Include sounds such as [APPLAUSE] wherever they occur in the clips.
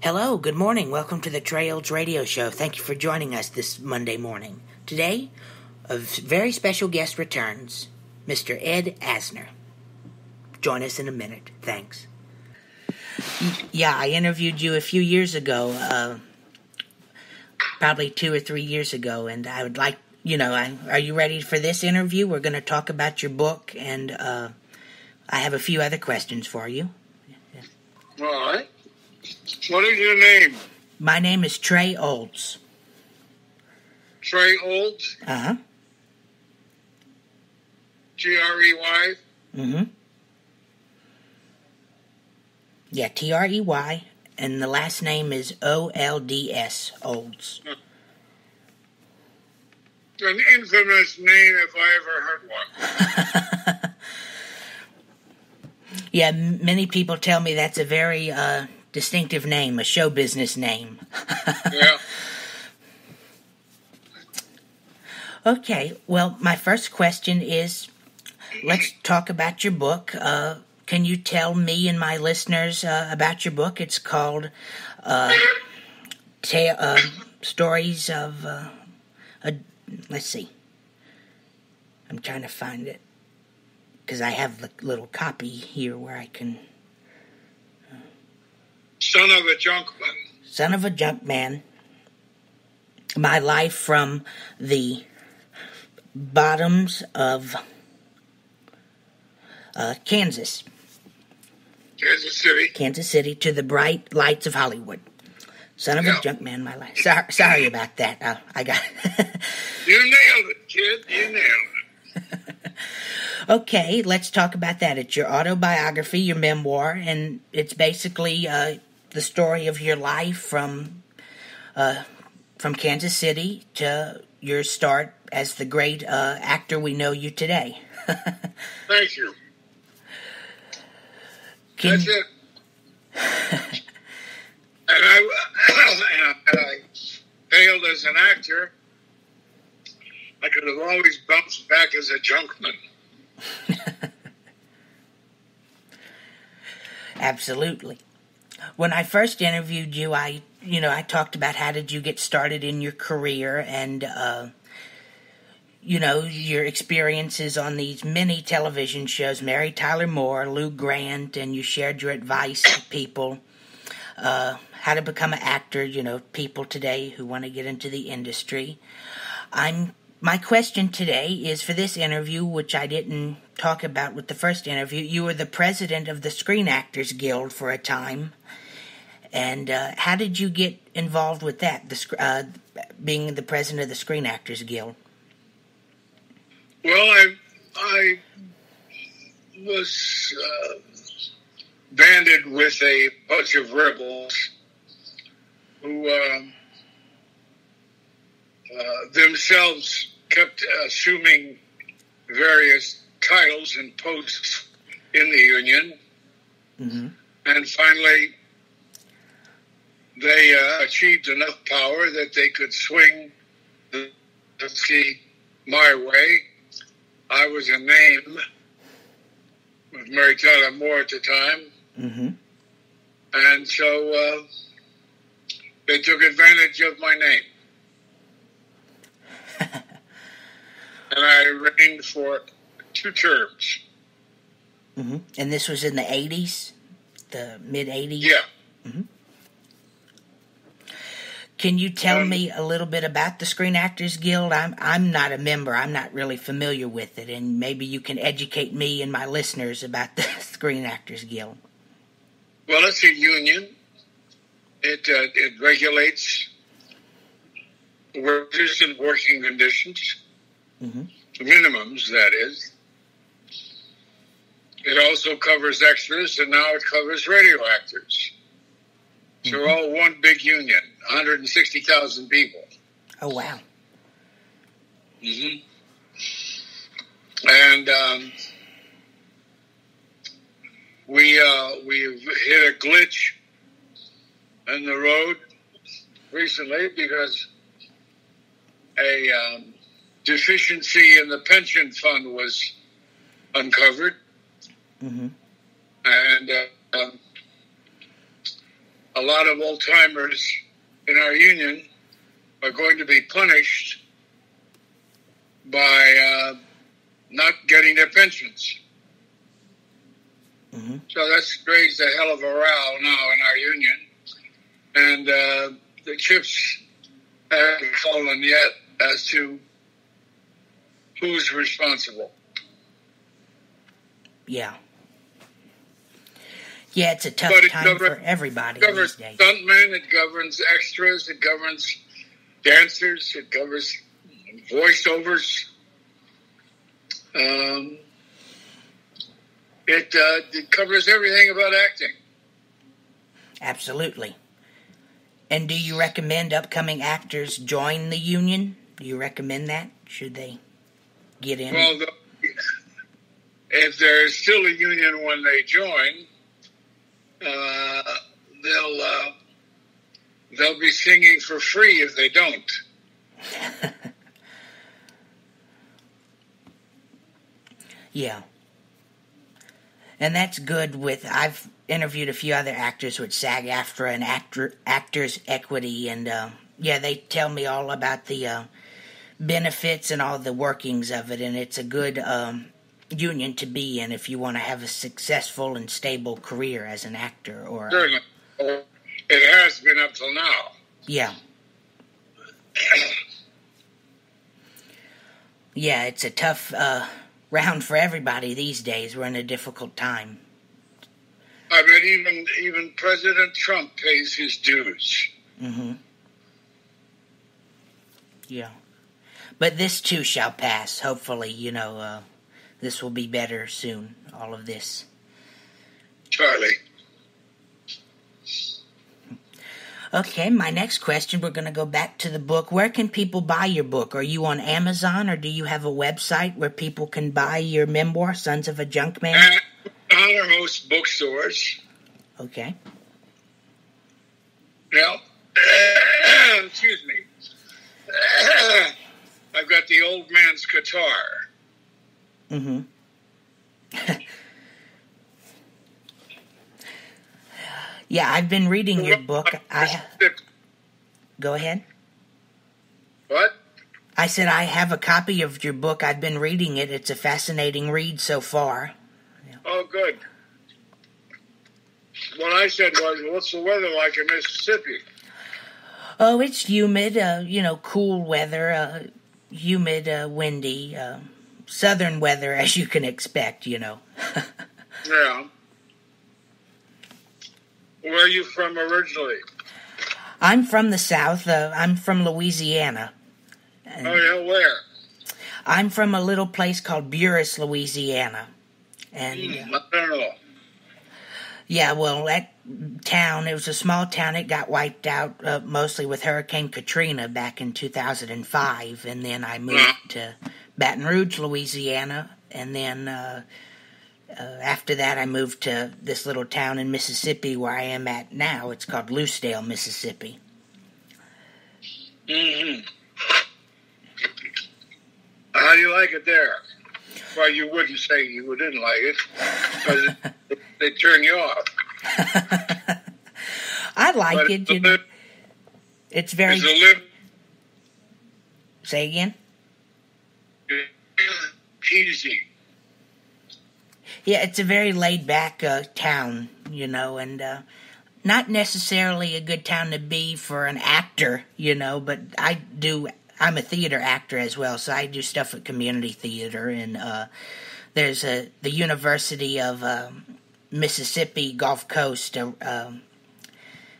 Hello, good morning. Welcome to the Trey Olds Radio Show. Thank you for joining us this Monday morning. Today, a very special guest returns, Mr. Ed Asner. Join us in a minute. Thanks. Yeah, I interviewed you a few years ago, uh, probably two or three years ago, and I would like, you know, I, are you ready for this interview? We're going to talk about your book, and uh, I have a few other questions for you. All right. What is your name? My name is Trey Olds. Trey Olds? Uh huh. G R E Y? Mm hmm. Yeah, T R E Y, and the last name is O L D S, Olds. An infamous name if I ever heard one. [LAUGHS] Yeah, m- many people tell me that's a very uh, distinctive name, a show business name. [LAUGHS] yeah. Okay, well, my first question is let's talk about your book. Uh, can you tell me and my listeners uh, about your book? It's called uh, ta- uh, Stories of. Uh, a, let's see. I'm trying to find it because I have the little copy here where I can. Son of a junkman. Son of a junk man. My life from the bottoms of uh, Kansas, Kansas City. Kansas City, to the bright lights of Hollywood. Son of Yeah. a junk man, my life. Sorry, sorry about that. Uh, I got. [LAUGHS] You nailed it, kid. You nailed it. [LAUGHS] okay, let's talk about that. It's your autobiography, your memoir, and it's basically uh, the story of your life from uh, from Kansas City to your start as the great uh, actor we know you today. [LAUGHS] Thank you. Can- That's it. [LAUGHS] and I, [CLEARS THROAT] and I failed as an actor. I could have always bounced back as a junkman. [LAUGHS] Absolutely. When I first interviewed you, I, you know, I talked about how did you get started in your career and, uh, you know, your experiences on these many television shows, Mary Tyler Moore, Lou Grant, and you shared your advice to people, uh, how to become an actor, you know, people today who want to get into the industry. I'm my question today is for this interview, which I didn't talk about with the first interview. You were the president of the Screen Actors Guild for a time, and uh, how did you get involved with that? The uh, being the president of the Screen Actors Guild. Well, I I was uh, banded with a bunch of rebels who uh, uh, themselves kept assuming various titles and posts in the union, Mm-hmm. and finally they uh, achieved enough power that they could swing the, ski my way. I was a name with Mary Tyler Moore at the time, Mm-hmm. and so uh, they took advantage of my name. [LAUGHS] and I reigned for two terms. Mm-hmm. And this was in the eighties, the mid eighties. Yeah. Can you tell Um, me a little bit about the Screen Actors Guild? I'm I'm not a member. I'm not really familiar with it, and maybe you can educate me and my listeners about the [LAUGHS] Screen Actors Guild. Well, it's a union. It uh, it regulates workers and working conditions, Mm-hmm. minimums, that is. It also covers extras, and now it covers radio actors. So we're all one big union, 160,000 people. Oh wow! hmm And um, we uh, we've hit a glitch in the road recently because a um, deficiency in the pension fund was uncovered, Mm-hmm. and uh, um, a lot of old timers in our union are going to be punished by uh, not getting their pensions. Mm-hmm. So that's raised a hell of a row now in our union. And uh, the chips haven't fallen yet as to who's responsible. Yeah. Yeah, it's a tough But time gover- for everybody It governs these days. stuntmen, it governs extras, it governs dancers, it governs voiceovers. Um, it, uh, it covers everything about acting. Absolutely. And do you recommend upcoming actors join the union? Do you recommend that? Should they get in? Well, the, if there's still a union when they join, uh, they'll uh, they'll be singing for free if they don't. [LAUGHS] yeah. And that's good with I've interviewed a few other actors with SAG AFTRA and actor actors equity and uh, yeah, they tell me all about the uh, benefits and all the workings of it and it's a good um, union to be in if you want to have a successful and stable career as an actor or Certainly, it has been up till now. Yeah. [COUGHS] Yeah, it's a tough uh, round for everybody these days. We're in a difficult time. I mean, even even President Trump pays his dues. mm-hmm Yeah. But this too shall pass. Hopefully, you know, uh, this will be better soon. All of this. Charlie, Okay, my next question, we're going to go back to the book. Where can people buy your book? Are you on Amazon or do you have a website where people can buy your memoir, Sons of a Junk Man? at honor most bookstores. Okay. Yeah. [COUGHS] Excuse me. [COUGHS] I've got the old man's guitar. Mm-hmm. yeah, I've been reading your book. I go ahead. What? I said I have a copy of your book. I've been reading it. It's a fascinating read so far. Oh, good. What I said was, what's the weather like in Mississippi? Oh, it's humid. Uh, you know, cool weather. Uh, humid, uh, windy. Uh, southern weather, as you can expect. You know. [LAUGHS] Yeah. Where are you from originally? I'm from the south. Uh, I'm from Louisiana. Oh, yeah, where? I'm from a little place called Buras, Louisiana. And uh, I don't know. yeah, well, that town, it was a small town. It got wiped out uh, mostly with Hurricane Katrina back in 2005. And then I moved to Baton Rouge, Louisiana. And then uh, uh, after that, I moved to this little town in Mississippi where I am at now. It's called Lucedale, Mississippi. hmm How do you like it there? Well, you wouldn't say you didn't like it because [LAUGHS] they turn you off. [LAUGHS] I like But it. it's You know, it's very. it's a live Say again. Yeah, it's a very laid back uh, town, you know, and uh, not necessarily a good town to be for an actor, you know, but I do. I'm a theater actor as well, so I do stuff at community theater, and uh, there's a the University of um, Mississippi Gulf Coast. Uh, um,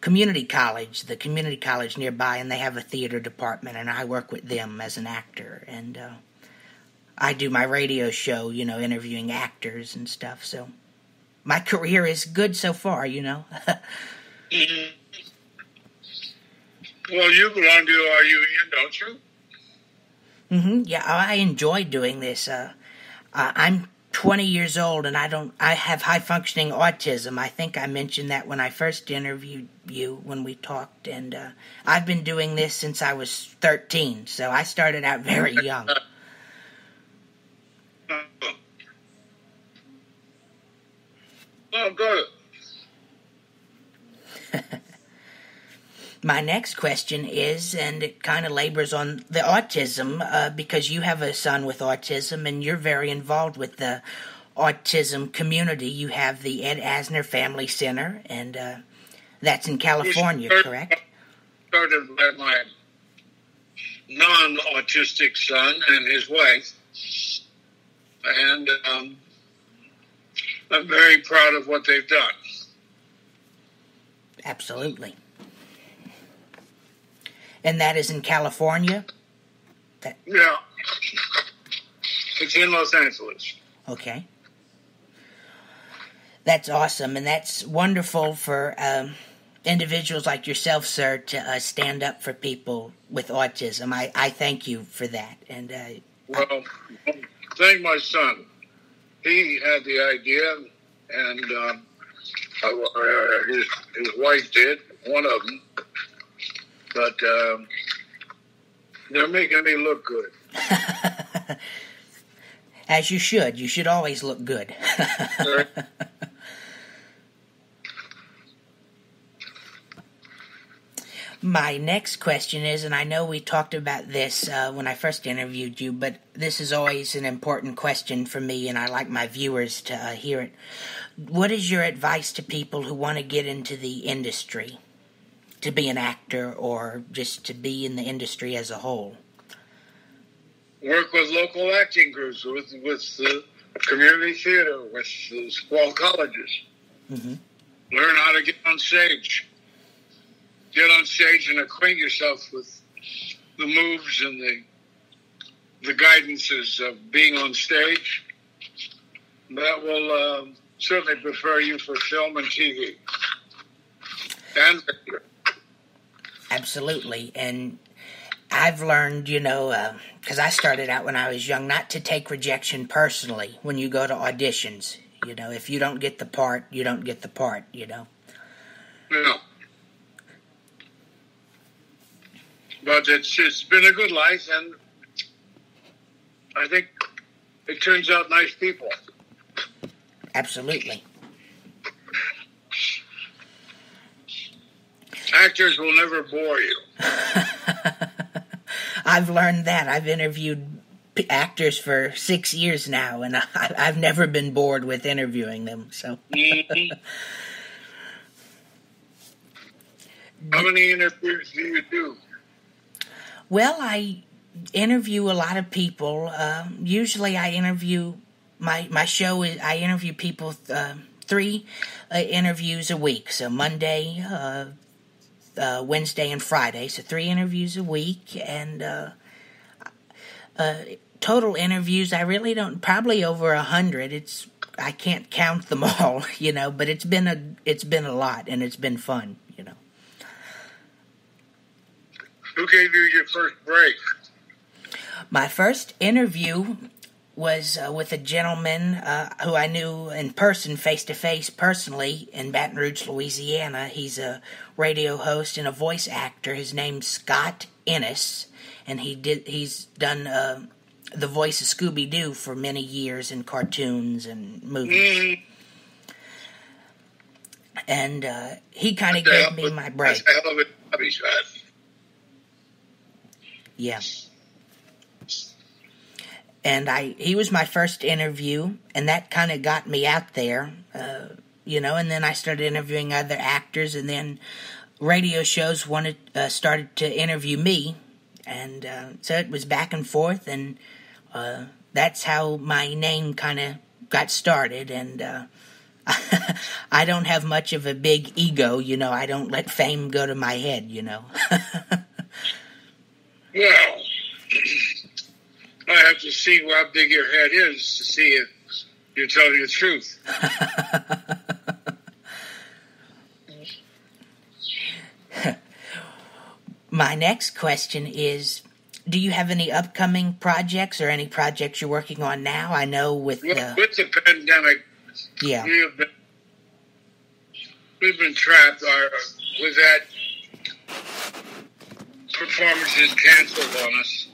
community college, the community college nearby, and they have a theater department, and I work with them as an actor, and uh, I do my radio show, you know, interviewing actors and stuff. So my career is good so far, you know. [LAUGHS] Well, you belong to our union, don't you? hmm Yeah, I enjoy doing this. Uh, uh, I'm 20 years old, and I don't. I have high functioning autism. I think I mentioned that when I first interviewed you when we talked, and uh, I've been doing this since I was 13. So I started out very [LAUGHS] young. [LAUGHS] My next question is, and it kind of labors on the autism, uh, because you have a son with autism and you're very involved with the autism community. You have the Ed Asner Family Center, and uh, that's in California, correct? Started by my non autistic son and his wife. And um, I'm very proud of what they've done. Absolutely. And that is in California? That- yeah. It's in Los Angeles. Okay. That's awesome, and that's wonderful for um, individuals like yourself, sir, to uh, stand up for people with autism. I, I thank you for that. And uh, well, I- thank my son. He had the idea, and um, uh, his his wife did. One of them, but um, they're making me look good. [LAUGHS] As you should. You should always look good. [LAUGHS] My next question is, and I know we talked about this uh, when I first interviewed you, but this is always an important question for me, and I like my viewers to uh, hear it. What is your advice to people who want to get into the industry, to be an actor, or just to be in the industry as a whole? Work with local acting groups, with with uh, community theater, with uh, small colleges. Mm-hmm. Learn how to get on stage get on stage and acquaint yourself with the moves and the the guidances of being on stage. That will uh, certainly prepare you for film and TV. And absolutely, and I've learned, you know, because uh, I started out when I was young, not to take rejection personally when you go to auditions. You know, if you don't get the part, you don't get the part. You know. Yeah. But it's it's been a good life, and I think it turns out nice people. Absolutely. Actors will never bore you. [LAUGHS] I've learned that. I've interviewed actors for six years now, and [LAUGHS] I, have never been bored with interviewing them. So. Mm-hmm. [LAUGHS] How many interviews do you do? Well, I interview a lot of people. Uh, usually, I interview my my show is I interview people uh, three uh, interviews a week. So Monday, uh, uh, Wednesday, and Friday. So three interviews a week, and uh, total interviews. I really don't. Probably over a hundred. It's I can't count them [LAUGHS] all, you know. But it's been a it's been a lot, and it's been fun. Who gave you your first break? My first interview was uh, with a gentleman uh, who I knew in person, face to face, personally, in Baton Rouge, Louisiana. He's a radio host and a voice actor. His name's Scott Innes, and he did he's done uh, the voice of Scooby Doo for many years in cartoons and movies. Mm. And uh, he kind of gave me my break. Yeah. And I, he was my first interview, and that kind of got me out there, uh, you know. And then I started interviewing other actors, and then radio shows wanted uh, started to interview me, and uh, so it was back and forth, and uh, that's how my name kind of got started. And uh, [LAUGHS] I don't have much of a big ego, you know. I don't let fame go to my head, you know. [LAUGHS] Well, [CLEARS THROAT] I have to see how big your head is to see if you're telling the truth. [LAUGHS] My next question is do you have any upcoming projects or any projects you're working on now? I know with the with the pandemic, yeah, we've been, we've been trapped. Our, with that performances canceled on us.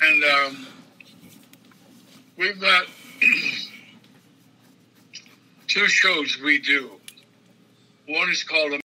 And um, we've got [CLEARS THROAT] two shows we do. One is called